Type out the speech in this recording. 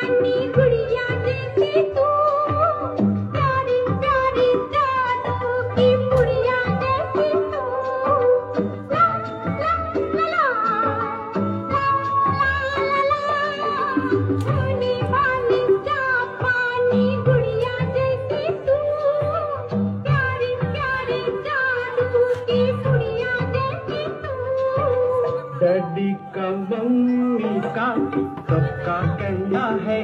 पुरानी गुड़िया देखे तू। डैडी का मम्मी का सबका कहना है।